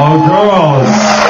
Oh, girls.